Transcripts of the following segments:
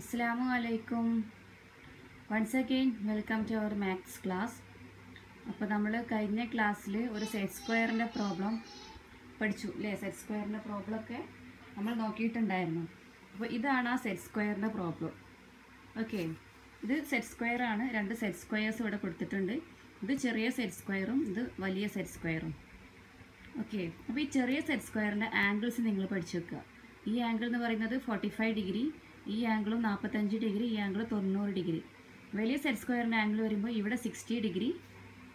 അസ്സാമു അലൈക്കും. Once again welcome to our maths class അപ്പോൾ നമ്മൾ കഴിഞ്ഞ ക്ലാസ്സിൽ ഒരു സെറ്റ് സ്ക്വയറിന്റെ പ്രോബ്ലം പഠിച്ചു. അല്ലേ സെറ്റ് സ്ക്വയറിന്റെ പ്രോബ്ലമൊക്കെ നമ്മൾ നോക്കിയിട്ടുണ്ടായിരുന്നു. അപ്പോൾ ഇതാണ് ആ സെറ്റ് സ്ക്വയറിന്റെ പ്രോബ്ലം ഓക്കെ ഇത് സെറ്റ് സ്ക്വയർ ആണ്. രണ്ട് സെറ്റ് സ്ക്വയേഴ്സ് ഇവിടെ കൊടുത്തിട്ടുണ്ട്. ഇത് ചെറിയ സെറ്റ് സ്ക്വയറും ഇത് വലിയ സെറ്റ് സ്ക്വയറും ഓക്കെ അപ്പോൾ ഈ ചെറിയ സെറ്റ് സ്ക്വയറിന്റെ ആംഗിൾസ് നിങ്ങൾ പഠിച്ചു വെക്കുക. ഈ ആംഗിൾ എന്ന് പറയുന്നത് ഫോർട്ടി ഫൈവ് ഡിഗ്രി ഈ ആംഗിളും നാൽപ്പത്തഞ്ച് ഡിഗ്രി ഈ ആംഗിൾ തൊണ്ണൂറ് ഡിഗ്രി വലിയ സെറ്റ് സ്ക്വയറിന്റെ ആംഗിൾ വരുമ്പോൾ ഇവിടെ സിക്സ്റ്റി ഡിഗ്രി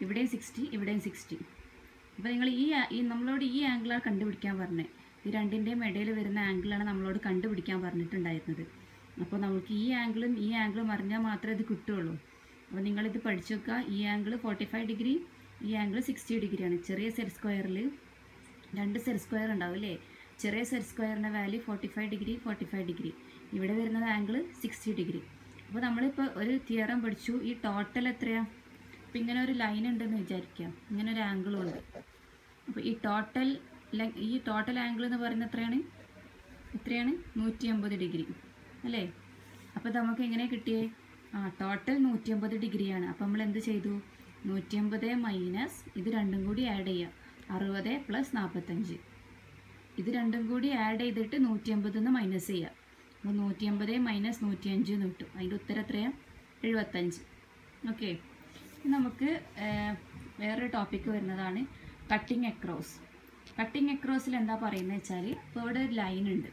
ഇവിടെയും സിക്സ്റ്റി ഇവിടെയും സിക്സ്റ്റി അപ്പോൾ നിങ്ങൾ ഈ ഈ നമ്മളോട് ഈ ആംഗിളാണ് കണ്ടുപിടിക്കാൻ പറഞ്ഞത് ഈ രണ്ടിന്റെയും ഇടയിൽ വരുന്ന ആംഗിളാണ് നമ്മളോട് കണ്ടുപിടിക്കാൻ പറഞ്ഞിട്ടുണ്ടായിരുന്നത്. അപ്പോൾ നമുക്ക് ഈ ആംഗിളും ഈ ആംഗിളും അറിഞ്ഞാൽ മാത്രമേ ഇത് കിട്ടുകയുള്ളൂ അപ്പോൾ നിങ്ങളിത് പഠിച്ചു വെക്കുക ഈ ആംഗിൾ ഫോർട്ടി ഫൈവ് ഡിഗ്രി ഈ ആംഗിൾ സിക്സ്റ്റി ഡിഗ്രിയാണ് ചെറിയ സെറ്റ് സ്ക്വയറിൽ രണ്ട് സെറ്റ് സ്ക്വയർ ഉണ്ടാവും അല്ലേ? ചെറിയ സെറ്റ് സ്ക്വയറിന്റെ value forty five degree forty five degree ഇവിടെ വരുന്നത് ആംഗിൾ സിക്സ്റ്റി ഡിഗ്രി അപ്പോൾ നമ്മളിപ്പോൾ ഒരു തിയറം പഠിച്ചു. ഈ ടോട്ടൽ എത്രയാണ് അപ്പോൾ ഇങ്ങനെ ഒരു ലൈൻ ഉണ്ടെന്ന് വിചാരിക്കാം. ഇങ്ങനെ ഒരു ആംഗിളും ഉണ്ട്. അപ്പോൾ ഈ ടോട്ടൽ ഈ ടോട്ടൽ ആംഗിൾ എന്ന് പറയുന്നത് എത്രയാണ്? എത്രയാണ്? നൂറ്റി അമ്പത് ഡിഗ്രി അല്ലേ? അപ്പോൾ നമുക്ക് എങ്ങനെ കിട്ടിയേ? ആ ടോട്ടൽ നൂറ്റി അമ്പത് ഡിഗ്രിയാണ് അപ്പോൾ നമ്മൾ എന്ത് ചെയ്തു? നൂറ്റി അമ്പത് മൈനസ് ഇത് രണ്ടും കൂടി ആഡ് ചെയ്യുക അറുപത് പ്ലസ് നാൽപ്പത്തഞ്ച് ഇത് രണ്ടും കൂടി ആഡ് ചെയ്തിട്ട് നൂറ്റി അമ്പതിൽ നിന്ന് മൈനസ് ചെയ്യുക അപ്പോൾ നൂറ്റി അമ്പത് മൈനസ് നൂറ്റി അഞ്ച് എന്ന് കിട്ടും. അതിന്റെ ഉത്തരം എത്രയാണ് എഴുപത്തഞ്ച്. ഓക്കെ നമുക്ക് വേറൊരു ടോപ്പിക്ക് വരുന്നതാണ് കട്ടിങ് അക്രോസ് കട്ടിങ് അക്രോസിൽ എന്താ പറയുന്നത് വെച്ചാൽ ഇപ്പോൾ ഇവിടെ ഒരു ലൈൻ ഉണ്ട്.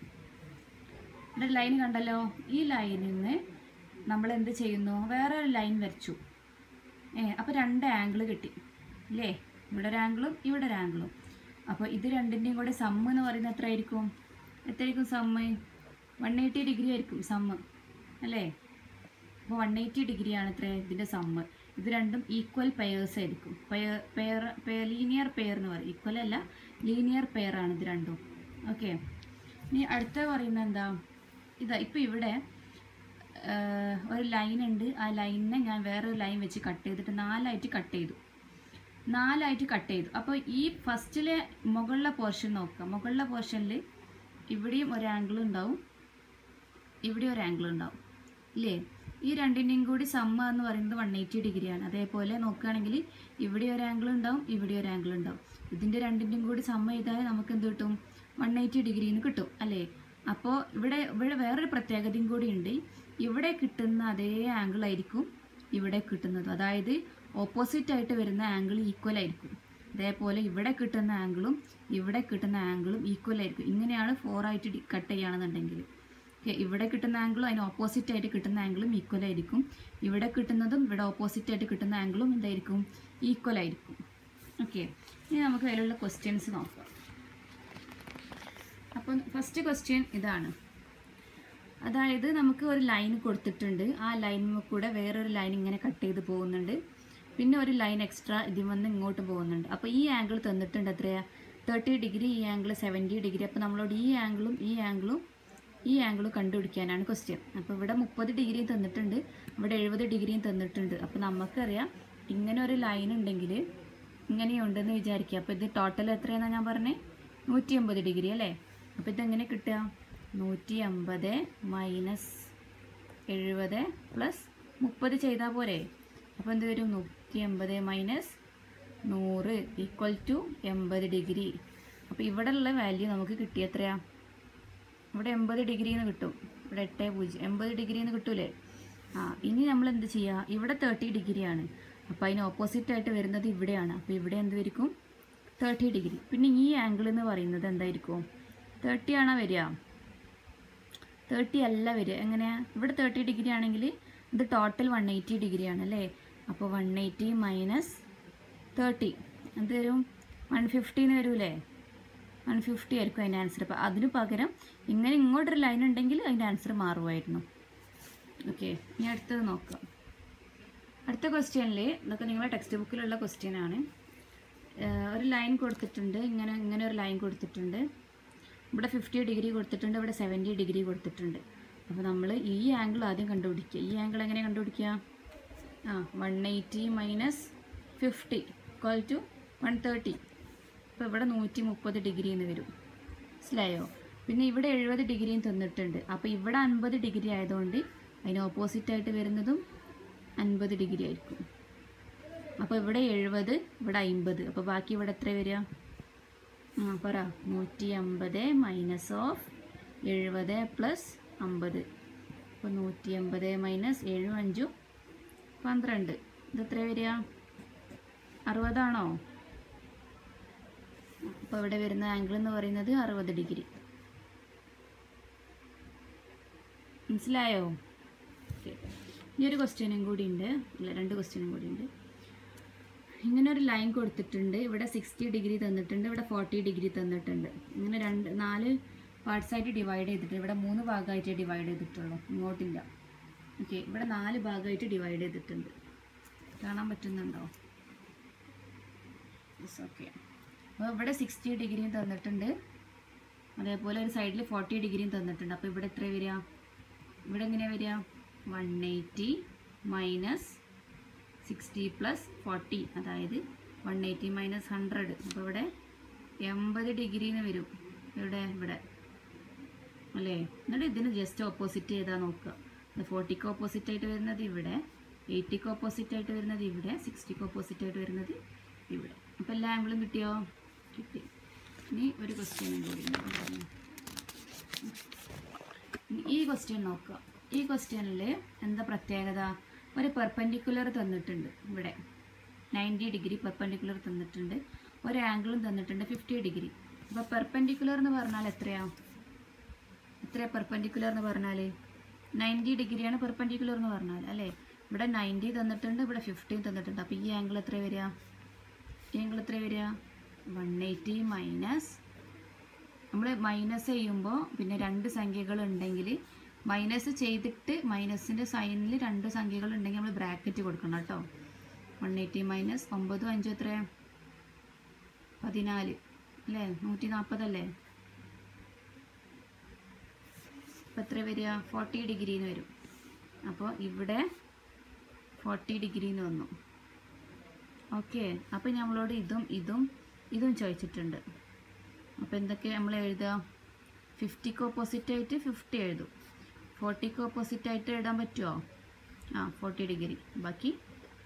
ഇവിടെ ലൈൻ കണ്ടല്ലോ? ഈ ലൈനിൽ നിന്ന് നമ്മൾ എന്ത് ചെയ്യുന്നു? വേറെ ഒരു ലൈൻ വരച്ചു. ഏ അപ്പോൾ രണ്ട് ആംഗിൾ കിട്ടി. അല്ലേ ഇവിടെ ഒരു ആംഗിളും ഇവിടെ ഒരു ആംഗിളും അപ്പോൾ ഇത് രണ്ടിന്റെയും കൂടെ സമ്മ് എന്ന് പറയുന്നത് എത്രയായിരിക്കും? എത്രയായിരിക്കും സമ്മ് വൺ എയ്റ്റി ഡിഗ്രി ആയിരിക്കും സമ്മ് അല്ലേ? അപ്പോൾ വൺ എയ്റ്റി ഡിഗ്രിയാണ് ഇത്ര ഇതിന്റെ സമ്മ് ഇത് രണ്ടും ഈക്വൽ പെയേഴ്സ് ആയിരിക്കും. Pair pair pair linear pair എന്ന് പറയും. ഈക്വൽ അല്ല ലീനിയർ പെയർ ആണ് ഇത് രണ്ടും. ഓക്കെ ഇനി അടുത്ത പറയുന്നത് എന്താ? ഇതാ ഇപ്പോൾ ഇവിടെ ഒരു ലൈൻ ഉണ്ട്. ആ ലൈനിനെ ഞാൻ വേറൊരു ലൈൻ വെച്ച് കട്ട് ചെയ്തിട്ട് നാലായിട്ട് കട്ട് ചെയ്തു. നാലായിട്ട് കട്ട് ചെയ്തു. അപ്പോൾ ഈ ഫസ്റ്റിലെ മുകളിലെ പോർഷൻ നോക്കുക മുകളിലെ പോർഷനിൽ ഇവിടെയും ഒരു ആംഗിൾ ഉണ്ടാവും. ഇവിടെ ഒരു ആംഗിൾ ഉണ്ടാവും. ഇല്ലേ? ഈ രണ്ടിന്റെയും കൂടി സമ്മ എന്ന് പറയുന്നത് വൺ എയ്റ്റി ഡിഗ്രിയാണ് അതേപോലെ നോക്കുകയാണെങ്കിൽ ഇവിടെ ഒരു ആംഗിൾ ഉണ്ടാവും ഇവിടെ ഒരു ആംഗിൾ ഉണ്ടാവും. ഇതിന്റെ രണ്ടിന്റെയും കൂടി സമ്മ ചെയ്താൽ നമുക്ക് എന്ത് കിട്ടും? വൺ എയ്റ്റി ഡിഗ്രിന്ന് കിട്ടും അല്ലേ? അപ്പോൾ ഇവിടെ ഇവിടെ വേറൊരു പ്രത്യേകതയും കൂടി ഉണ്ട്. ഇവിടെ കിട്ടുന്ന അതേ ആംഗിൾ ആയിരിക്കും ഇവിടെ കിട്ടുന്നത്. അതായത് ഓപ്പോസിറ്റ് ആയിട്ട് വരുന്ന ആംഗിൾ ഈക്വൽ ആയിരിക്കും. അതേപോലെ ഇവിടെ കിട്ടുന്ന ആംഗിളും ഇവിടെ കിട്ടുന്ന ആംഗിളും ഈക്വൽ ആയിരിക്കും. ഇങ്ങനെയാണ് ഫോർ ആയിട്ട് കട്ട് ചെയ്യുകയാണെന്നുണ്ടെങ്കിൽ. ഇവിടെ കിട്ടുന്ന ആംഗിളും അതിന് ഓപ്പോസിറ്റ് ആയിട്ട് കിട്ടുന്ന ആംഗിളും ഈക്വൽ ആയിരിക്കും. ഇവിടെ കിട്ടുന്നതും ഇവിടെ ഓപ്പോസിറ്റ് ആയിട്ട് കിട്ടുന്ന ആംഗിളും എന്തായിരിക്കും? ഈക്വൽ ആയിരിക്കും. ഓക്കെ ഇനി നമുക്ക് അതിലുള്ള ക്വസ്റ്റ്യൻസ് നോക്കാം. അപ്പം ഫസ്റ്റ് ക്വസ്റ്റ്യൻ ഇതാണ്. അതായത് നമുക്ക് ഒരു ലൈൻ കൊടുത്തിട്ടുണ്ട്. ആ ലൈനിൽ കൂടെ വേറൊരു ലൈൻ ഇങ്ങനെ കട്ട് ചെയ്ത് പോകുന്നുണ്ട്. പിന്നെ ഒരു ലൈൻ എക്സ്ട്രാ ഇതിൽ വന്ന് ഇങ്ങോട്ട് പോകുന്നുണ്ട്. അപ്പോൾ ഈ ആംഗിൾ തന്നിട്ടുണ്ട് എത്രയാണ് തേർട്ടി ഡിഗ്രി ഈ ആംഗിൾ സെവന്റി ഡിഗ്രി അപ്പോൾ നമ്മളോട് ഈ ആംഗിളും ഈ ആംഗിളും ഈ ആംഗിൾ കണ്ടുപിടിക്കാനാണ് ക്വസ്റ്റ്യൻ അപ്പോൾ ഇവിടെ മുപ്പത് ഡിഗ്രിയും തന്നിട്ടുണ്ട്. ഇവിടെ എഴുപത് ഡിഗ്രിയും തന്നിട്ടുണ്ട്. അപ്പോൾ നമുക്കറിയാം ഇങ്ങനെ ഒരു ലൈൻ ഉണ്ടെങ്കിൽ ഇങ്ങനെയുണ്ടെന്ന് വിചാരിക്കുക. അപ്പോൾ ഇത് ടോട്ടൽ എത്രയാണെന്നാണ് ഞാൻ പറഞ്ഞത് നൂറ്റി അമ്പത് ഡിഗ്രി അല്ലേ? അപ്പോൾ ഇതെങ്ങനെ കിട്ടുക? നൂറ്റി അമ്പത് മൈനസ് എഴുപത് പ്ലസ് മുപ്പത് ചെയ്താൽ പോരെ? അപ്പോൾ എന്ത് വരും? നൂറ്റി അമ്പത് മൈനസ് നൂറ് ഈക്വൽ ടു എൺപത് ഡിഗ്രി. അപ്പോൾ ഇവിടെ ഉള്ള വാല്യൂ നമുക്ക് കിട്ടിയ എത്രയാ? ഇവിടെ എൺപത് ഡിഗ്രിന്ന് കിട്ടും. ഇവിടെ എട്ട് പൂജ്യം എൺപത് ഡിഗ്രിന്ന് കിട്ടൂലേ? ആ ഇനി നമ്മൾ എന്ത് ചെയ്യുക ഇവിടെ തേർട്ടി ഡിഗ്രിയാണ്. അപ്പോൾ അതിന് ഓപ്പോസിറ്റ് ആയിട്ട് വരുന്നത് ഇവിടെയാണ്. അപ്പോൾ ഇവിടെ എന്ത് വരിക്കും? Thirty degree. പിന്നെ ഈ ആംഗിൾ എന്ന് പറയുന്നത് എന്തായിരിക്കും? തേർട്ടി ആണോ വരിക? തേർട്ടി അല്ല വരിക. എങ്ങനെയാ? ഇവിടെ തേർട്ടി ഡിഗ്രി ആണെങ്കിൽ ഇത് ടോട്ടൽ വൺ എയ്റ്റി ഡിഗ്രി ആണ് അല്ലേ? അപ്പോൾ വൺ എയ്റ്റി മൈനസ് തേർട്ടി എന്ത് വരും? വൺ ഫിഫ്റ്റീന്ന് വരൂലേ? വൺ ഫിഫ്റ്റി ആയിരിക്കും അതിന്റെ ആൻസർ അപ്പോൾ അതിന് പകരം ഇങ്ങനെ ഇങ്ങോട്ടൊരു ലൈൻ ഉണ്ടെങ്കിൽ അതിന്റെ ആൻസർ മാറുമായിരുന്നു. ഓക്കെ ഇനി അടുത്തത് നോക്കാം. അടുത്ത ക്വസ്റ്റ്യനിൽ ഇതൊക്കെ നിങ്ങളുടെ ടെക്സ്റ്റ് ബുക്കിലുള്ള ഏഹ് ഒരു ലൈൻ കൊടുത്തിട്ടുണ്ട്. ഇങ്ങനെ ഇങ്ങനെ ഒരു ലൈൻ കൊടുത്തിട്ടുണ്ട്. ഇവിടെ ഫിഫ്റ്റി ഡിഗ്രി കൊടുത്തിട്ടുണ്ട്. ഇവിടെ സെവന്റി ഡിഗ്രി കൊടുത്തിട്ടുണ്ട്. അപ്പോൾ നമ്മൾ ഈ ആംഗിൾ ആദ്യം കണ്ടുപിടിക്കുക. ഈ ആംഗിൾ എങ്ങനെ കണ്ടുപിടിക്കുക? ആ one eighty minus fifty equal to one thirty അപ്പോൾ ഇവിടെ നൂറ്റി മുപ്പത് ഡിഗ്രി എന്ന് വരും. മനസ്സിലായോ? പിന്നെ ഇവിടെ എഴുപത് ഡിഗ്രിയും തന്നിട്ടുണ്ട്. അപ്പോൾ ഇവിടെ അൻപത് ഡിഗ്രി ആയതുകൊണ്ട് അതിന് ഓപ്പോസിറ്റായിട്ട് വരുന്നതും അൻപത് ഡിഗ്രി ആയിരിക്കും. അപ്പോൾ ഇവിടെ എഴുപത് ഇവിടെ അമ്പത് അപ്പോൾ ബാക്കി ഇവിടെ എത്ര വരിക? ആ പറ. നൂറ്റി അമ്പത് മൈനസ് ഓഫ് എഴുപത് പ്ലസ് അമ്പത്. അപ്പോൾ നൂറ്റി അമ്പത് മൈനസ് ഏഴും അഞ്ചും പന്ത്രണ്ട്. ഇതെത്ര വരിക? അറുപതാണോ? അപ്പോൾ ഇവിടെ വരുന്ന ആംഗിൾ എന്ന് പറയുന്നത് അറുപത് ഡിഗ്രി. മനസ്സിലായോ? ഓക്കെ ഈ ഒരു ക്വസ്റ്റ്യനും കൂടി ഉണ്ട്. അല്ല രണ്ട് ക്വസ്റ്റ്യനും കൂടി ഉണ്ട്. ഇങ്ങനെ ഒരു ലൈൻ കൊടുത്തിട്ടുണ്ട്. ഇവിടെ സിക്സ്റ്റി ഡിഗ്രി തന്നിട്ടുണ്ട് ഇവിടെ ഫോർട്ടി ഡിഗ്രി തന്നിട്ടുണ്ട്. ഇങ്ങനെ രണ്ട് നാല് പാർട്സായിട്ട് ഡിവൈഡ് ചെയ്തിട്ട് ഇവിടെ മൂന്ന് ഭാഗമായിട്ട് ഡിവൈഡ് ചെയ്തിട്ടുള്ളൂ. ഇങ്ങോട്ടില്ല. ഓക്കെ ഇവിടെ നാല് ഭാഗമായിട്ട് ഡിവൈഡ് ചെയ്തിട്ടുണ്ട്. കാണാൻ പറ്റുന്നുണ്ടോ? ഓക്കെ അപ്പോൾ ഇവിടെ സിക്സ്റ്റി ഡിഗ്രിയും തന്നിട്ടുണ്ട്. അതേപോലെ ഒരു സൈഡിൽ ഫോർട്ടി ഡിഗ്രിയും തന്നിട്ടുണ്ട്. അപ്പോൾ ഇവിടെ എത്ര വരിക? ഇവിടെ എങ്ങനെ വരിക? One eighty minus sixty plus forty അതായത് വൺ എയ്റ്റി മൈനസ് ഹൺഡ്രഡ് അപ്പോൾ ഇവിടെ എൺപത് ഡിഗ്രിന്ന് വരും. ഇവിടെ ഇവിടെ. അല്ലേ? എന്നിട്ട് ഇതിന് ജസ്റ്റ് ഓപ്പോസിറ്റ് ചെയ്താൽ നോക്കുക. ഫോർട്ടിക്ക് ഓപ്പോസിറ്റ് ആയിട്ട് വരുന്നത് ഇവിടെ എയ്റ്റിക്ക് ഓപ്പോസിറ്റ് ആയിട്ട് വരുന്നത് ഇവിടെ സിക്സ്റ്റിക്ക് ഓപ്പോസിറ്റ് ആയിട്ട് വരുന്നത് ഇവിടെ. അപ്പോൾ എല്ലാ ആംഗിളും കിട്ടിയോ? ഇനി ഒരു ക്വസ്റ്റ്യനും കൂടി ഈ ക്വസ്റ്റ്യൻ നോക്കുക. ഈ ക്വസ്റ്റ്യനിൽ എന്താ പ്രത്യേകത? ഒരു പെർപ്പൻഡിക്കുലർ തന്നിട്ടുണ്ട് ഇവിടെ. നയന്റി ഡിഗ്രി പെർപ്പൻഡിക്കുലർ തന്നിട്ടുണ്ട്. ഒരു ആംഗിളും തന്നിട്ടുണ്ട് ഫിഫ്റ്റി ഡിഗ്രി അപ്പോൾ പെർപ്പൻഡിക്കുലർ എന്ന് പറഞ്ഞാൽ എത്രയാ? എത്ര പെർപ്പൻഡിക്കുലർ എന്ന് പറഞ്ഞാൽ? നയന്റി ഡിഗ്രിയാണ് പെർപ്പൻഡിക്കുലർ എന്ന് പറഞ്ഞാൽ അല്ലേ? ഇവിടെ നയന്റി തന്നിട്ടുണ്ട് ഇവിടെ ഫിഫ്റ്റീൻ തന്നിട്ടുണ്ട്. അപ്പോൾ ഈ ആംഗിൾ എത്ര വരിക? ഈ ആംഗിൾ എത്ര വരിക? വൺ എയ്റ്റി മൈനസ് നമ്മൾ മൈനസ് ചെയ്യുമ്പോൾ പിന്നെ രണ്ട് സംഖ്യകൾ ഉണ്ടെങ്കിൽ മൈനസ് ചെയ്തിട്ട് മൈനസിന്റെ സൈനിൽ രണ്ട് സംഖ്യകൾ ഉണ്ടെങ്കിൽ നമ്മൾ ബ്രാക്കറ്റ് കൊടുക്കണം കേട്ടോ. വൺ എയ്റ്റി മൈനസ് ഒമ്പതും അഞ്ചും എത്ര പതിനാല്. അല്ലേ? നൂറ്റി നാൽപ്പതല്ലേ അപ്പോൾ എത്ര വരിക? ഫോർട്ടി ഡിഗ്രിന്ന് വരും. അപ്പോൾ ഇവിടെ ഫോർട്ടി ഡിഗ്രിന്ന് വന്നു. ഓക്കെ അപ്പോൾ നമ്മളോട് ഇതും ഇതും ഇതും ചോദിച്ചിട്ടുണ്ട്. അപ്പോൾ എന്തൊക്കെ നമ്മൾ എഴുതുക? ഫിഫ്റ്റിക്ക് ഓപ്പോസിറ്റ് ആയിട്ട് ഫിഫ്റ്റി എഴുതും. ഫോർട്ടിക്ക് ഓപ്പോസിറ്റ് ആയിട്ട് എഴുതാൻ പറ്റുമോ ആ ഫോർട്ടി ഡിഗ്രി. ബാക്കി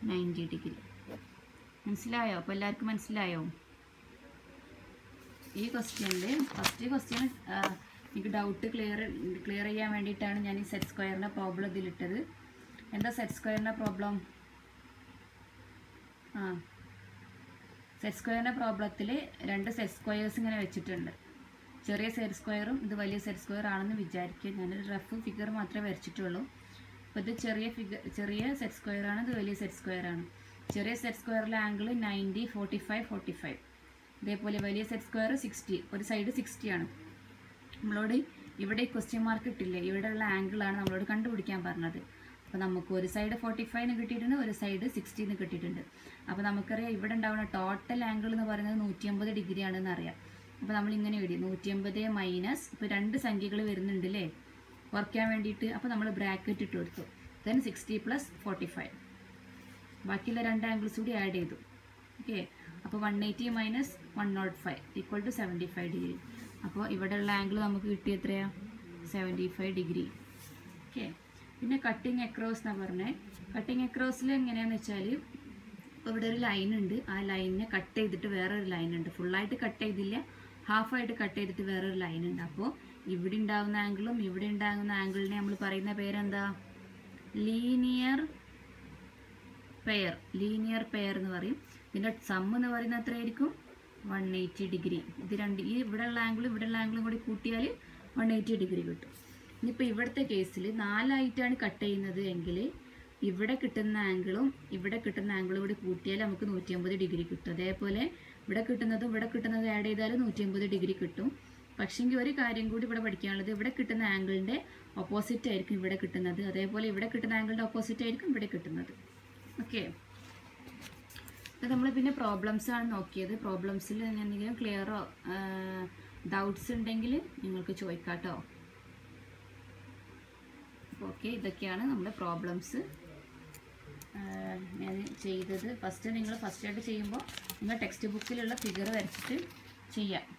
നയന്റി ഡിഗ്രി. മനസ്സിലായോ? അപ്പോൾ എല്ലാവർക്കും മനസ്സിലായോ? ഈ ക്വസ്റ്റ്യനിൽ ഫസ്റ്റ് ക്വസ്റ്റ്യൻ എനിക്ക് ഡൗട്ട് ക്ലിയർ ക്ലിയർ ചെയ്യാൻ വേണ്ടിയിട്ടാണ് ഞാൻ ഈ സെറ്റ് സ്ക്വയറിന്റെ പ്രോബ്ലം ഇതിലിട്ടത്. എന്താ സെറ്റ് സ്ക്വയറിന്റെ പ്രോബ്ലം ആ സെറ്റ് സ്ക്വയറിന്റെ പ്രോബ്ലത്തിൽ രണ്ട് സെറ്റ് സ്ക്വയേഴ്സ് ഇങ്ങനെ വെച്ചിട്ടുണ്ട്. ചെറിയ സെറ്റ് സ്ക്വയറും ഇത് വലിയ സെറ്റ് സ്ക്വയർ ആണെന്ന് വിചാരിക്കുക. ഞാനൊരു റഫ് ഫിഗർ മാത്രമേ വരച്ചിട്ടുള്ളൂ. അപ്പോൾ ഇത് ചെറിയ ഫിഗർ ചെറിയ സെറ്റ് സ്ക്വയർ ആണ് ഇത് വലിയ സെറ്റ് സ്ക്വയർ ആണ്. ചെറിയ set സ്ക്വയറിലെ angle ninety forty five forty five ഇതേപോലെ വലിയ സെറ്റ് സ്ക്വയർ സിക്സ്റ്റി ഒരു സൈഡ് സിക്സ്റ്റി ആണ്. നമ്മളോട് ഇവിടെ ക്വസ്റ്റ്യൻ മാർക്ക് ഇട്ടില്ലേ? ഇവിടെയുള്ള ആംഗിളാണ് നമ്മളോട് കണ്ടുപിടിക്കാൻ പറഞ്ഞത്. അപ്പോൾ നമുക്ക് ഒരു സൈഡ് ഫോർട്ടി ഫൈവിന് കിട്ടിയിട്ടുണ്ട് ഒരു സൈഡ് സിക്സ്റ്റീന്ന് കിട്ടിയിട്ടുണ്ട്. അപ്പോൾ നമുക്കറിയാം ഇവിടെ ഉണ്ടാവുന്ന ടോട്ടൽ ആംഗിൾ എന്ന് പറയുന്നത് നൂറ്റി അമ്പത് ഡിഗ്രി ആണെന്ന് അറിയാം. അപ്പോൾ നമ്മൾ ഇങ്ങനെ എഴുതി നൂറ്റി അമ്പത് മൈനസ് ഇപ്പോൾ രണ്ട് സംഖ്യകൾ വരുന്നുണ്ട് അല്ലേ കുറയ്ക്കാൻ വേണ്ടിയിട്ട് അപ്പോൾ നമ്മൾ ബ്രാക്കറ്റ് ഇട്ട് കൊടുത്തു. Then sixty plus forty five ബാക്കിയുള്ള രണ്ട് ആംഗിൾസ് കൂടി ആഡ് ചെയ്തു. ഓക്കെ അപ്പോൾ one eighty minus one nought five equal to seventy five degree അപ്പോൾ ഇവിടെയുള്ള ആംഗിൾ നമുക്ക് കിട്ടിയ എത്രയാണ് സെവന്റി ഫൈവ് ഡിഗ്രി ഓക്കെ പിന്നെ കട്ടിങ് അക്രോസ് എന്നാണ് പറഞ്ഞത് കട്ടിങ് അക്രോസിൽ എങ്ങനെയാണെന്ന് വെച്ചാൽ ഇവിടെ ഒരു ലൈൻ ഉണ്ട്. ആ ലൈനിനെ കട്ട് ചെയ്തിട്ട് വേറൊരു ലൈൻ ഉണ്ട്. ഫുള്ളായിട്ട് കട്ട് ചെയ്തില്ല. ഹാഫായിട്ട് കട്ട് ചെയ്തിട്ട് വേറൊരു ലൈൻ ഉണ്ട്. അപ്പോൾ ഇവിടെ ഉണ്ടാകുന്ന ആംഗിളും ഇവിടെ ഉണ്ടാകുന്ന ആംഗിളിനെ നമ്മൾ പറയുന്ന പേരെന്താ? ലീനിയർ പെയർ ലീനിയർ പെയർ എന്ന് പറയും. ഇതിന്റെ സം എന്ന് പറയുന്നത് എത്രയായിരിക്കും? വൺ എയ്റ്റി ഡിഗ്രി ഇത് രണ്ട് ഈ ഇവിടെയുള്ള ആംഗിളും ഇവിടെയുള്ള ആംഗിളും കൂടി കൂട്ടിയാൽ വൺ എയ്റ്റി ഡിഗ്രി കിട്ടും. ഇനിയിപ്പോൾ ഇവിടുത്തെ കേസിൽ നാലായിട്ടാണ് കട്ട് ചെയ്യുന്നത് എങ്കിൽ ഇവിടെ കിട്ടുന്ന ആംഗിളും ഇവിടെ കിട്ടുന്ന ആംഗിളും കൂടി കൂട്ടിയാൽ നമുക്ക് നൂറ്റി അമ്പത് ഡിഗ്രി കിട്ടും. അതേപോലെ ഇവിടെ കിട്ടുന്നതും ഇവിടെ കിട്ടുന്നതും ആഡ് ചെയ്താൽ നൂറ്റി അമ്പത് ഡിഗ്രി കിട്ടും. പക്ഷേങ്കിൽ ഒരു കാര്യം കൂടി ഇവിടെ പഠിക്കാനുള്ളത് ഇവിടെ കിട്ടുന്ന ആംഗിളിന്റെ ഓപ്പോസിറ്റ് ആയിരിക്കും ഇവിടെ കിട്ടുന്നത്. അതേപോലെ ഇവിടെ കിട്ടുന്ന ആംഗിളിന്റെ ഓപ്പോസിറ്റ് ആയിരിക്കും ഇവിടെ കിട്ടുന്നത്. ഓക്കെ അപ്പം നമ്മൾ പിന്നെ പ്രോബ്ലംസ് ആണ് നോക്കിയത്. പ്രോബ്ലംസിൽ എന്തെങ്കിലും ക്ലിയറോ ഡൗട്ട്സ് ഉണ്ടെങ്കിൽ നിങ്ങൾക്ക് ചോദിക്കാം കേട്ടോ ഓക്കെ ഇതൊക്കെയാണ് നമ്മുടെ പ്രോബ്ലംസ് ഞാൻ ചെയ്തത്. ഫസ്റ്റ് നിങ്ങൾ ഫസ്റ്റ് ആയിട്ട് ചെയ്യുമ്പോൾ നിങ്ങൾ ടെക്സ്റ്റ് ബുക്കിലുള്ള ഫിഗർ വരച്ചിട്ട് ചെയ്യാം.